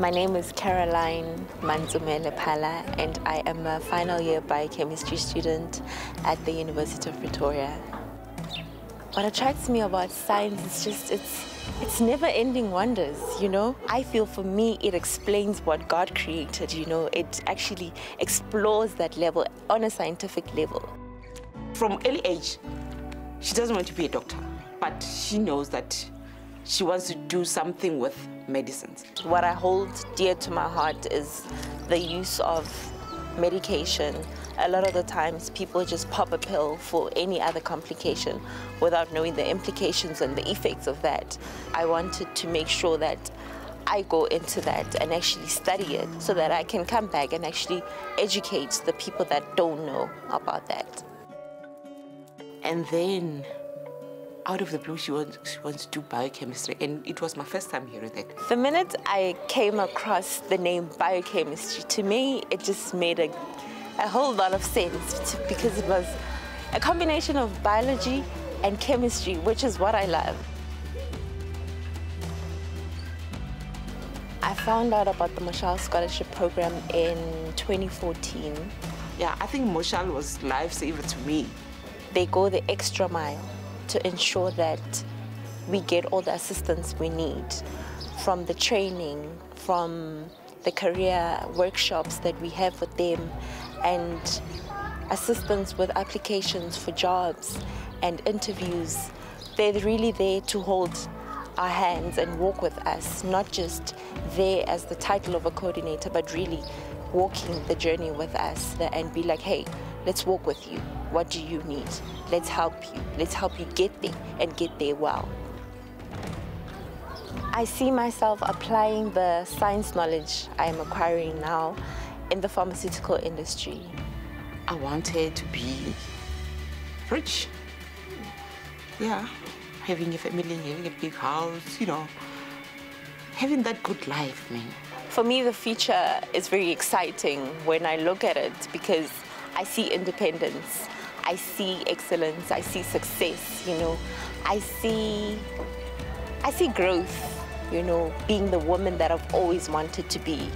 My name is Caroline Manzumele Phala, and I am a final year biochemistry student at the University of Pretoria. What attracts me about science is just it's it's never ending wonders, you know? I feel for me it explains what God created, you know? It actually explores that level on a scientific level. From early age, she doesn't want to be a doctor, but she knows that she wants to do something with medicines. What I hold dear to my heart is the use of medication. A lot of the times people just pop a pill for any other complication without knowing the implications and the effects of that. I wanted to make sure that I go into that and actually study it so that I can come back and actually educate the people that don't know about that. And then out of the blue, she wants, she wants to do biochemistry. And it was my first time hearing that. The minute I came across the name biochemistry, to me, it just made a, a whole lot of sense to, because it was a combination of biology and chemistry, which is what I love. I found out about the Moshal Scholarship Program in 2014. Yeah, I think Moshal was lifesaver to me. They go the extra mile to ensure that we get all the assistance we need from the training, from the career workshops that we have with them, and assistance with applications for jobs and interviews. They're really there to hold our hands and walk with us, not just there as the title of a coordinator, but really walking the journey with us and be like, hey, let's walk with you. What do you need? Let's help you. Let's help you get there and get there well. I see myself applying the science knowledge I am acquiring now in the pharmaceutical industry. I wanted to be rich. Yeah, having a family, having a big house, you know, having that good life, man. For me, the future is very exciting when I look at it because I see independence, I see excellence, I see success, you know, I see, I see growth, you know, being the woman that I've always wanted to be.